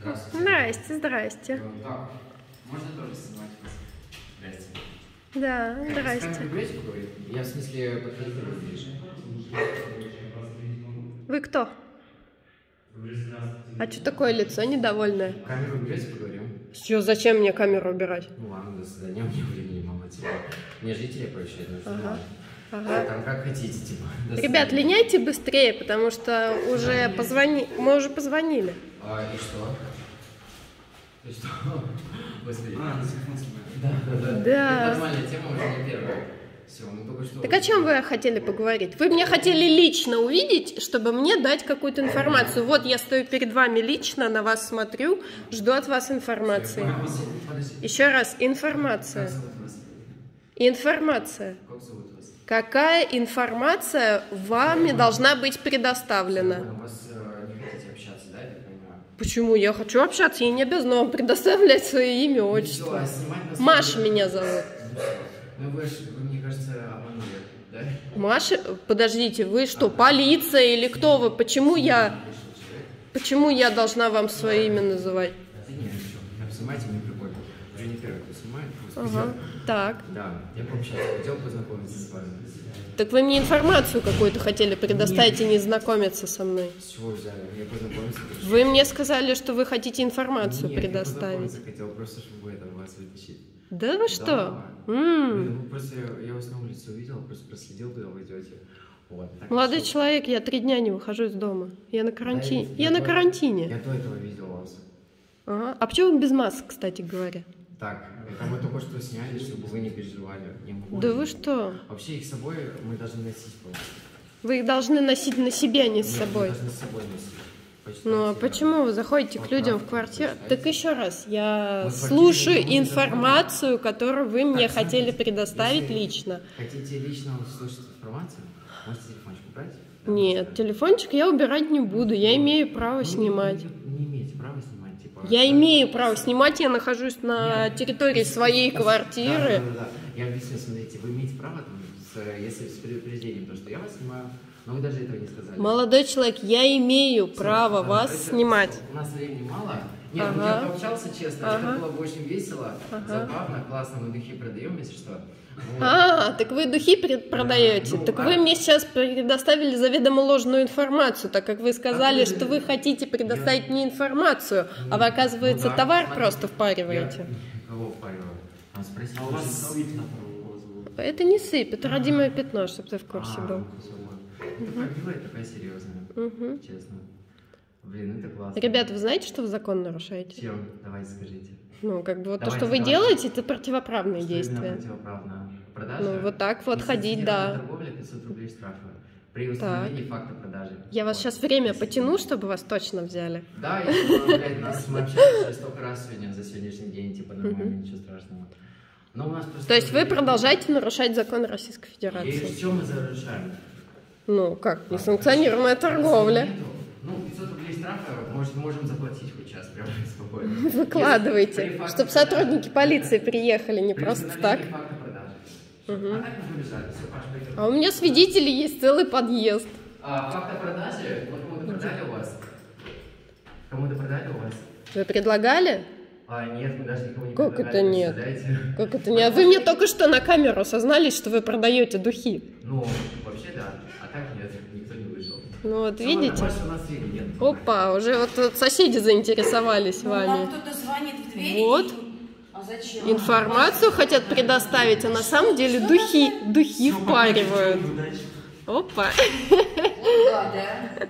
Здравствуйте. Здрасте, здрасте. Э, Так, можно тоже снимать вас? Здрасте. Да, С здрасте. Я в смысле буду ближе. Вы кто? А что такое лицо недовольное? Камеру уберете, поговорим? Что, зачем мне камеру убирать? Ну ладно, до свидания, у меня времени мало, типа. Мне жители оповещать нужно. Ага, ладно. Ага. Там как хотите, типа. До Ребят, линяйте быстрее, потому что уже позвони... мы уже позвонили. А, и что? И что? Господи. А, на. Да, да, да. Да. Это нормальная тема, уже не первая. Все, мы только что... Так о чем вы хотели поговорить? Вы мне хотели лично увидеть, чтобы мне дать какую-то информацию. Вот я стою перед вами лично, на вас смотрю, жду от вас информации. Еще раз, информация. Информация. Какая информация вами должна быть предоставлена? Э? Почему? Я хочу общаться, я не обязана вам предоставлять свое имя, Всё, отчество. а Маша меня зовут. Ну. Ну вы, ж, вы, мне кажется, обманули, да? Маша, подождите, вы что, полиция или кто вы? Почему я, почему я должна вам свое имя называть? Да не, ничего, не снимайте, мне прикольно. Уже не первый, кто снимает. просто Ага, так. Да, я пообщаться хотел познакомиться с вами. Так вы мне информацию какую-то хотели предоставить и не знакомиться со мной. С чего взяли? Я познакомиться пришел. Вы мне сказали, что вы хотите информацию Нет, я предоставить. познакомиться хотел, просто чтобы это, вас вытащить. Да вы что? Да. М. Ну, просто я, я вас на улице увидел, просто проследил, куда вы идете. Вот, Молодой решил. человек, я три дня не выхожу из дома. Я на карантине. Да, Я я на тоже. карантине. Я до этого видел вас. Ага. А почему вы без масок, кстати говоря? Так, это мы только что сняли, чтобы вы не переживали. Не. Да вы что? Вообще их с собой мы должны носить. Вы их должны носить на себе, а не с Нет, собой. Мы должны с собой носить. Ну а почему вы заходите к людям в квартиру? Так еще раз, я слушаю информацию, которую вы мне Так, хотели смотрите, предоставить лично. Хотите лично услышать информацию? Можете телефончик убрать? Нет, телефончик я убирать не буду, я имею право Ну, снимать. Не, имеете права снимать. Я да. имею право снимать, я нахожусь на Нет. территории своей квартиры. Да, да, да, да. Я объясню, смотрите, вы имеете право, там, с, если с предупреждением, то, что я вас снимаю, но вы даже этого не сказали. Молодой человек, я имею право Ладно, вас давайте- снимать. У нас времени мало. Нет, Ага. я пообщался, честно, Ага. это было бы очень весело, Ага. забавно, классно, мы духи продаем, если что. А, так вы духи продаете. ну, так а- вы мне сейчас предоставили заведомо ложную информацию, так как вы сказали, вы- что вы хотите предоставить не информацию, а вы, оказывается, Ну да, товар просто впариваете. Я- Кого впариваю? Он спросил. А у вас сыпь на правом глазу. Это не сыпь, это родимое пятно, чтобы ты в курсе А, был. ну, вот. Такая серьезная, Мгм. честно. Блин, это классно. Ребята, вы знаете, что вы закон нарушаете? Чем? Давайте скажите. Ну, как бы вот то, Давайте, что вы давайте. делаете, это противоправные Что именно действия. противоправно? Продажа? Ну, вот так вот ходить, да. торговля 500 рублей штрафа. При установлении факта продажи. Я вас Вот. сейчас время Если- потяну, чтобы вас точно взяли. Да, я блядь, нас мы общались столько раз сегодня за сегодняшний день, типа нормально, ничего страшного. Но у нас просто... То есть вы продолжаете нарушать закон Российской И Федерации? что мы зарушаем? Ну, как, несанкционированная торговля. Нету. 500 рублей штрафа, может, можем заплатить хоть час, прямо спокойно. Выкладывайте, чтобы сотрудники полиции приехали, не просто так. А. А у меня свидетели есть целый подъезд. А, факт о продаже, вот кому-то продали у вас? Кому-то продали у вас? Вы предлагали? А, нет, мы даже никому не Как это нет? Как это не? А Вы мне только что на камеру сознались, что вы продаете духи. Ну, вообще да, а так нет. Ну вот Ну, видите? Опа, уже вот тут соседи заинтересовались Ну, вами. Нам кто-то звонит в дверь. Вот. и- А зачем? Информацию хотят предоставить, а на самом деле духи, духи впаривают. Удачи. Опа. Да, да.